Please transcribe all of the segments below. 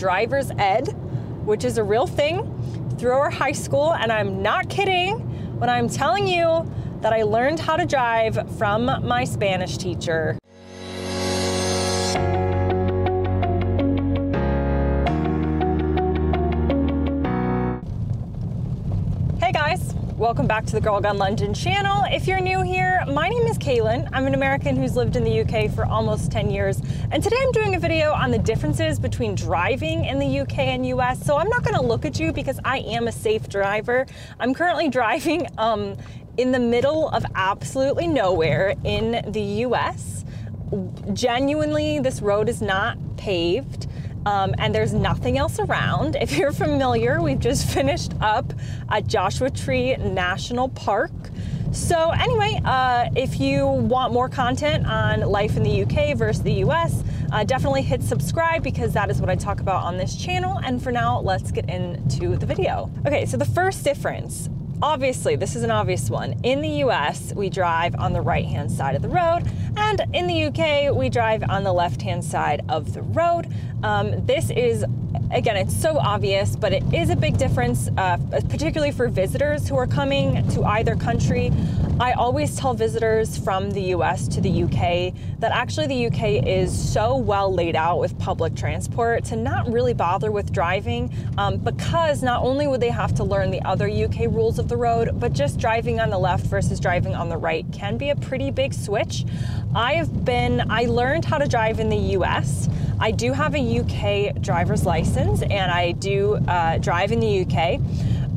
driver's ed, which is a real thing, through our high school. And I'm not kidding when I'm telling you that I learned how to drive from my Spanish teacher. Welcome back to the Girl Gone London channel. If you're new here, my name is Kalyn. I'm an American who's lived in the UK for almost 10 years, and today I'm doing a video on the differences between driving in the UK and US. So I'm not gonna look at you because I am a safe driver. I'm currently driving um, in the middle of absolutely nowhere in the US. Genuinely, this road is not paved. Um, and there's nothing else around. If you're familiar, we've just finished up at Joshua Tree National Park. So, anyway, uh, if you want more content on life in the UK versus the US, uh, definitely hit subscribe because that is what I talk about on this channel. And for now, let's get into the video. Okay, so the first difference obviously, this is an obvious one. In the US, we drive on the right hand side of the road, and in the UK, we drive on the left hand side of the road. Um, this is again, it's so obvious, but it is a big difference, uh, particularly for visitors who are coming to either country. I always tell visitors from the US to the UK that actually the UK is so well laid out with public transport to not really bother with driving um, because not only would they have to learn the other UK rules of the road, but just driving on the left versus driving on the right can be a pretty big switch. I have been, I learned how to drive in the US. I do have a UK driver's license and I do uh, drive in the UK.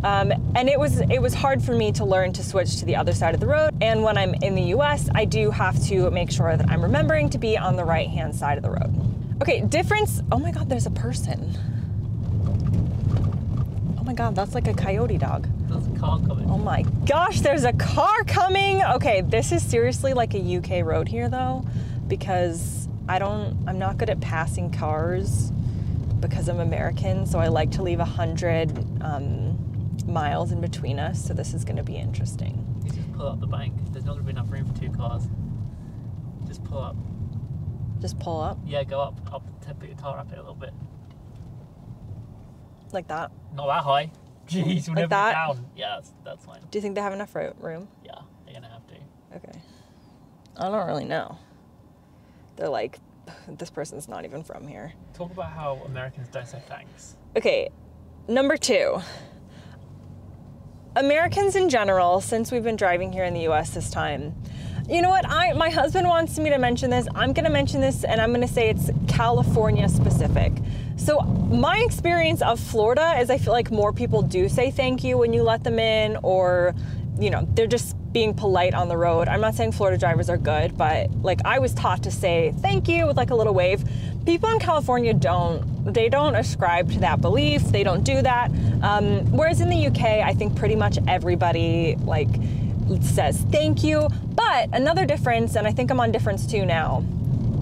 Um, and it was it was hard for me to learn to switch to the other side of the road. And when I'm in the US, I do have to make sure that I'm remembering to be on the right hand side of the road. Okay, difference. Oh my God, there's a person. Oh my God, that's like a coyote dog. There's a car coming. Oh my gosh, there's a car coming. Okay, this is seriously like a UK road here though, because I don't, I'm not good at passing cars because I'm American, so I like to leave a hundred um, miles in between us. So this is going to be interesting. You just pull up the bank. There's not going to be enough room for two cars. Just pull up. Just pull up Yeah, go up. Up. Put your car up it a little bit. like that. Not that high. Jeez, we'll Like never that? down. Yeah, that's, that's fine. Do you think they have enough room? Yeah, they're gonna have to. Okay. I don't really know. They're like, this person's not even from here. Talk about how Americans don't say thanks. Okay, number two. Americans in general, since we've been driving here in the US this time, you know what? I my husband wants me to mention this. I'm going to mention this and I'm going to say it's California specific. So, my experience of Florida is I feel like more people do say thank you when you let them in or you know, they're just being polite on the road. I'm not saying Florida drivers are good, but like I was taught to say thank you with like a little wave. People in California don't. They don't ascribe to that belief. They don't do that. Um, whereas in the UK, I think pretty much everybody like says thank you. But another difference, and I think I'm on difference two now,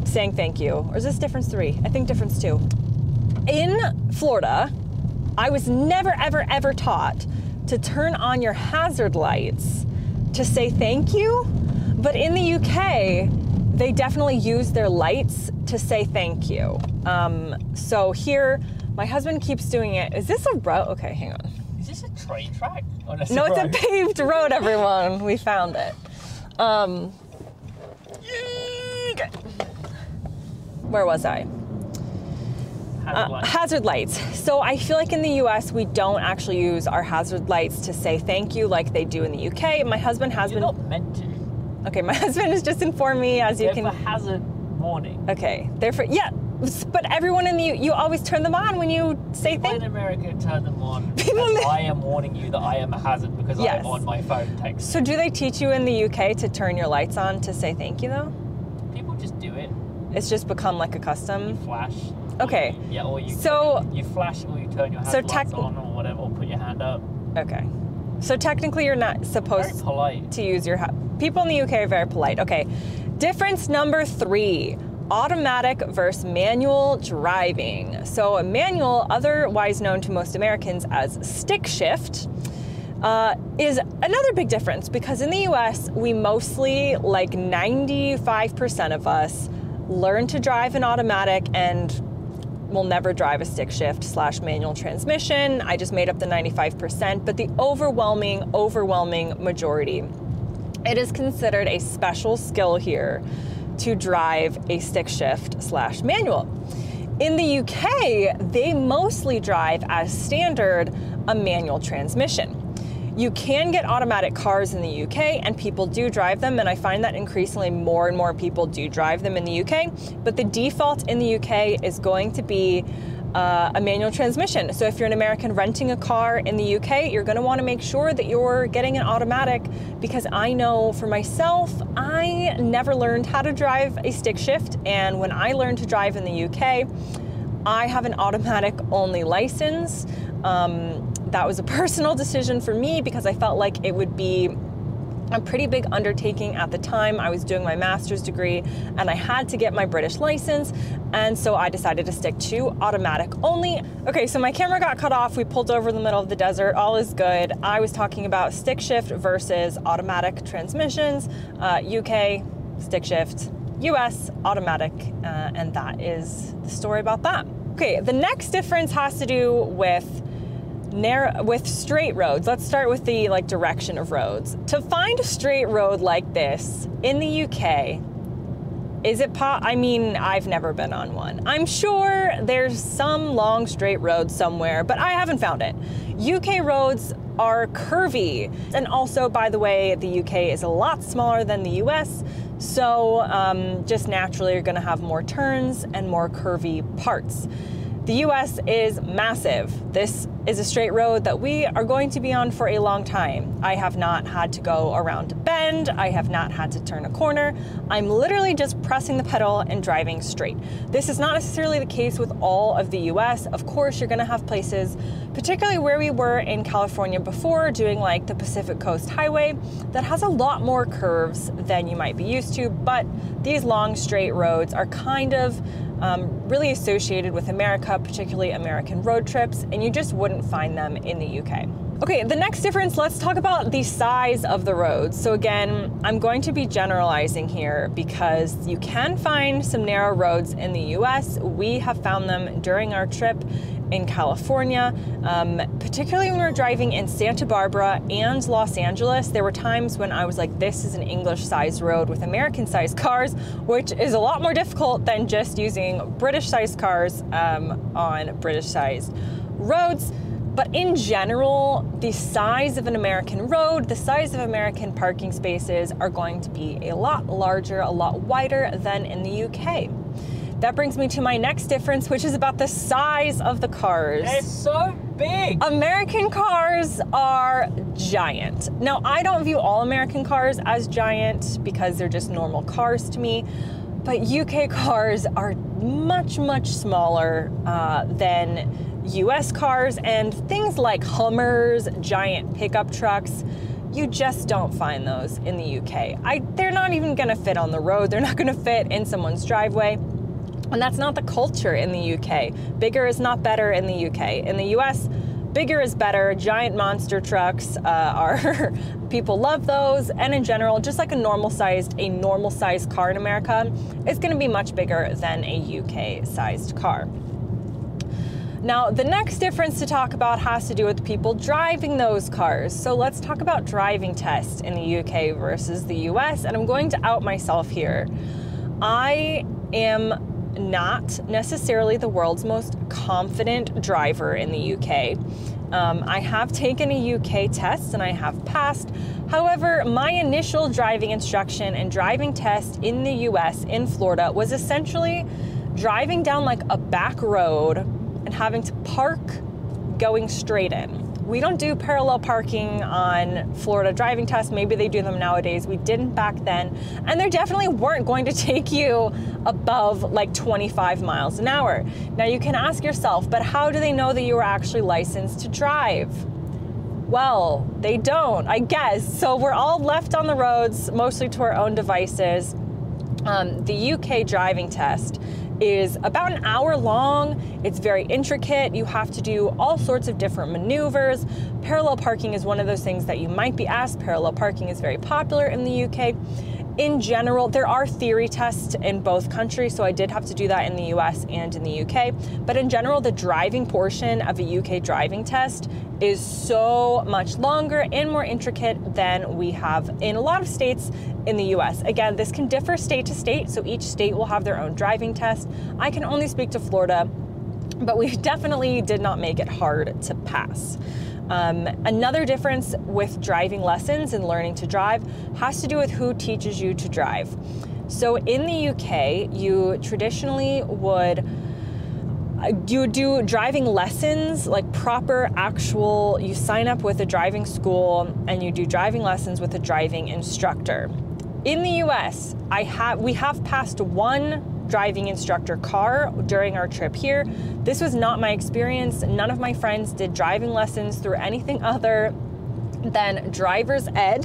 saying thank you. Or is this difference three? I think difference two. In Florida, I was never, ever, ever taught to turn on your hazard lights to say thank you. But in the UK, they definitely use their lights to say thank you. Um, so here, my husband keeps doing it. Is this a road? Okay, hang on. Is this a train track? Oh, no, No, it's a paved road, everyone. We found it. Um, where was I? Hazard Uh, lights. hazard lights. So I feel like in the US, we don't actually use our hazard lights to say thank you like they do in the UK. My husband has You're been. not meant to. Okay, my husband has just informed me, as you They're can. for hazard warning. Okay, they're for. Yeah, but everyone in the. You always turn them on when you say People in America turn them on. I am warning you that I am a hazard because Yes. I'm on my phone text. So do they teach you in the UK to turn your lights on to say thank you though? People just do it. It's just become like a You custom. flash. Okay. You, yeah, or you So- you flash or you turn your So hazard tech- lights on or whatever, or put your hand up. Okay. So technically, you're not Very supposed polite. to use your. Ha- People in the UK are very polite. Okay. Difference number three automatic versus manual driving. So, a manual, otherwise known to most Americans as stick shift, uh, is another big difference because in the US, we mostly, like 95% of us, learn to drive an automatic and will never drive a stick shift slash manual transmission. I just made up the 95%, but the overwhelming, overwhelming majority, it is considered a special skill here to drive a stick shift slash manual. In the UK, they mostly drive as standard a manual transmission. You can get automatic cars in the UK, and people do drive them, and I find that increasingly more and more people do drive them in the UK. But the default in the UK is going to be uh, a manual transmission. So if you're an American renting a car in the UK, you're going to want to make sure that you're getting an automatic because I know for myself, I never learned how to drive a stick shift, and when I learned to drive in the UK, I have an automatic only license. Um, that was a personal decision for me because I felt like it would be a pretty big undertaking at the time. I was doing my master's degree and I had to get my British license. And so I decided to stick to automatic only. Okay, so my camera got cut off. We pulled over in the middle of the desert. All is good. I was talking about stick shift versus automatic transmissions, uh, UK, stick shift, US, automatic. Uh, and that is the story about that. Okay, the next difference has to do with narrow with straight roads let's start with the like direction of roads to find a straight road like this in the uk is it po- I mean, I've never been on one. I'm sure there's some long straight road somewhere, but I haven't found it. UK roads are curvy. And also, by the way, the UK is a lot smaller than the US, so um, just naturally you're gonna have more turns and more curvy parts. The US is massive. This is a straight road that we are going to be on for a long time. I have not had to go around a bend, I have not had to turn a corner. I'm literally just pressing the pedal and driving straight. This is not necessarily the case with all of the US. Of course, you're gonna have places, particularly where we were in California before, doing like the Pacific Coast Highway, that has a lot more curves than you might be used to, but these long straight roads are kind of um, really associated with America, particularly American road trips, and you just wouldn't find them in the UK. Okay, the next difference, let's talk about the size of the roads. So again, I'm going to be generalizing here because you can find some narrow roads in the US. We have found them during our trip in California, um, particularly when we were driving in Santa Barbara and Los Angeles. There were times when I was like, this is an English sized road with American sized cars, which is a lot more difficult than just using British sized cars um, on British sized roads. But in general, the size of an American road, the size of American parking spaces are going to be a lot larger, a lot wider than in the UK. That brings me to my next difference, which is about the size of the cars. It's so big. American cars are giant. Now, I don't view all American cars as giant because they're just normal cars to me, but UK cars are much, much smaller uh, than US cars and things like Hummers, giant pickup trucks. You just don't find those in the UK. I, they're not even gonna fit on the road, they're not gonna fit in someone's driveway. And that's not the culture in the UK. Bigger is not better in the UK. In the US, bigger is better. Giant monster trucks uh, are, people love those. And in general, just like a normal sized, a normal sized car in America is gonna be much bigger than a UK sized car. Now, the next difference to talk about has to do with people driving those cars. So let's talk about driving tests in the UK versus the US. And I'm going to out myself here. I am not necessarily the world's most confident driver in the UK. Um, I have taken a UK test and I have passed. However, my initial driving instruction and driving test in the US in Florida was essentially driving down like a back road and having to park going straight in. We don't do parallel parking on Florida driving tests. Maybe they do them nowadays. We didn't back then. And they definitely weren't going to take you above like 25 miles an hour. Now you can ask yourself, but how do they know that you are actually licensed to drive? Well, they don't, I guess. So we're all left on the roads, mostly to our own devices. Um, the UK driving test is about an hour long. It's very intricate. You have to do all sorts of different maneuvers. Parallel parking is one of those things that you might be asked. Parallel parking is very popular in the UK. In general, there are theory tests in both countries, so I did have to do that in the US and in the UK. But in general, the driving portion of a UK driving test is so much longer and more intricate than we have in a lot of states in the US. Again, this can differ state to state, so each state will have their own driving test. I can only speak to Florida, but we definitely did not make it hard to pass. Um, another difference with driving lessons and learning to drive has to do with who teaches you to drive. So in the UK, you traditionally would uh, you do driving lessons like proper actual you sign up with a driving school and you do driving lessons with a driving instructor in the US I have we have passed one driving instructor car during our trip here. This was not my experience. None of my friends did driving lessons through anything other than driver's ed,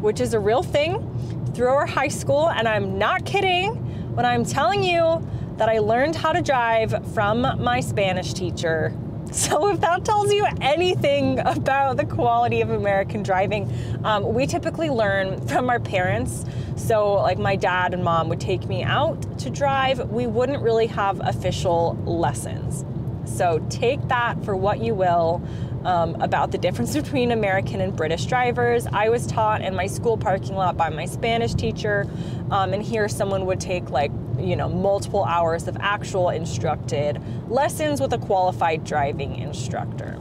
which is a real thing through our high school. And I'm not kidding when I'm telling you that I learned how to drive from my Spanish teacher so, if that tells you anything about the quality of American driving, um, we typically learn from our parents. So, like my dad and mom would take me out to drive, we wouldn't really have official lessons. So, take that for what you will. Um, about the difference between American and British drivers. I was taught in my school parking lot by my Spanish teacher, um, and here someone would take like you know, multiple hours of actual instructed lessons with a qualified driving instructor.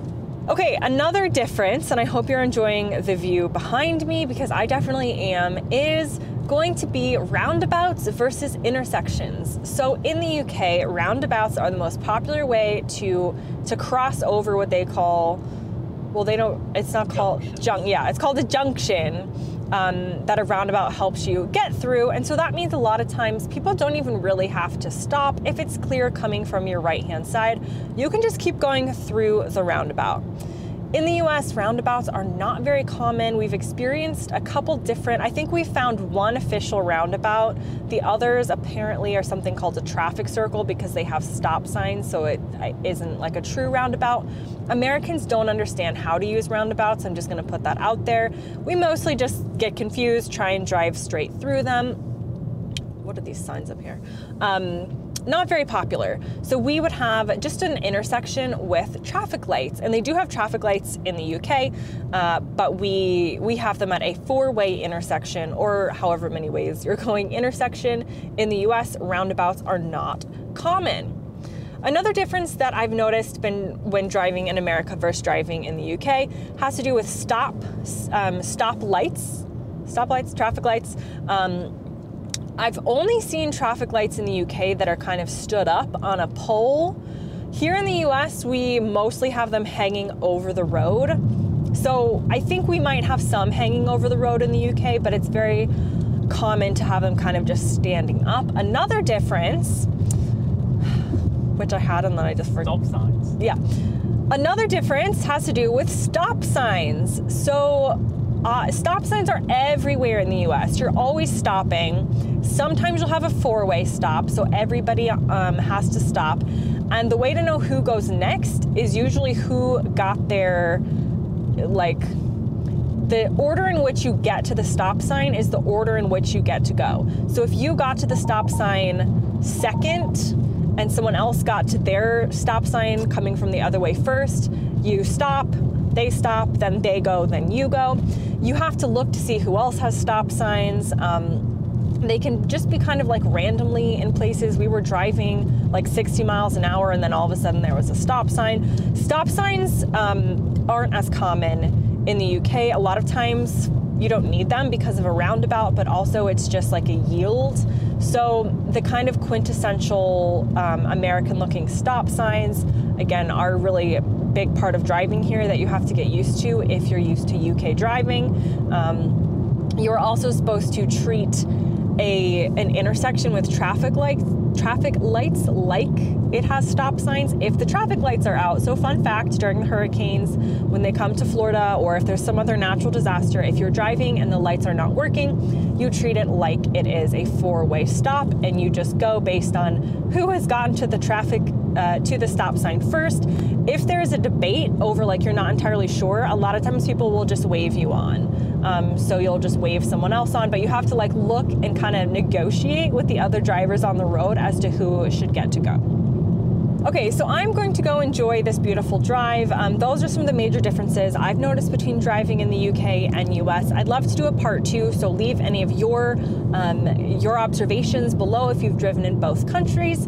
Okay, another difference, and I hope you're enjoying the view behind me because I definitely am, is going to be roundabouts versus intersections. So in the UK, roundabouts are the most popular way to to cross over what they call well, they don't. It's not called junk. Yeah, it's called a junction um, that a roundabout helps you get through. And so that means a lot of times people don't even really have to stop. If it's clear coming from your right hand side, you can just keep going through the roundabout. In the US, roundabouts are not very common. We've experienced a couple different, I think we found one official roundabout. The others apparently are something called a traffic circle because they have stop signs, so it isn't like a true roundabout. Americans don't understand how to use roundabouts. I'm just gonna put that out there. We mostly just get confused, try and drive straight through them. What are these signs up here? Um, not very popular. So we would have just an intersection with traffic lights, and they do have traffic lights in the UK, uh, but we we have them at a four-way intersection, or however many ways you're going intersection. In the US, roundabouts are not common. Another difference that I've noticed been when driving in America versus driving in the UK has to do with stop um, stop lights, stop lights, traffic lights. Um, I've only seen traffic lights in the UK that are kind of stood up on a pole. Here in the US, we mostly have them hanging over the road. So I think we might have some hanging over the road in the UK, but it's very common to have them kind of just standing up. Another difference, which I had and then I just forgot. Stop signs. Yeah. Another difference has to do with stop signs. So uh, stop signs are everywhere in the US. You're always stopping. Sometimes you'll have a four way stop, so everybody um, has to stop. And the way to know who goes next is usually who got there, like, the order in which you get to the stop sign is the order in which you get to go. So if you got to the stop sign second and someone else got to their stop sign coming from the other way first, you stop, they stop, then they go, then you go. You have to look to see who else has stop signs. Um, they can just be kind of like randomly in places. We were driving like 60 miles an hour, and then all of a sudden there was a stop sign. Stop signs um, aren't as common in the UK. A lot of times you don't need them because of a roundabout, but also it's just like a yield. So the kind of quintessential um, American looking stop signs, again, are really big part of driving here that you have to get used to if you're used to UK driving. Um, you're also supposed to treat a an intersection with traffic lights traffic lights like it has stop signs if the traffic lights are out. So fun fact, during the hurricanes when they come to Florida or if there's some other natural disaster, if you're driving and the lights are not working, you treat it like it is a four-way stop and you just go based on who has gotten to the traffic uh, to the stop sign first. If there is a debate over like you're not entirely sure, a lot of times people will just wave you on. Um, so you'll just wave someone else on, but you have to like look and kind of negotiate with the other drivers on the road as to who should get to go. Okay, so I'm going to go enjoy this beautiful drive. Um, those are some of the major differences I've noticed between driving in the UK and US. I'd love to do a part two, so leave any of your um, your observations below if you've driven in both countries.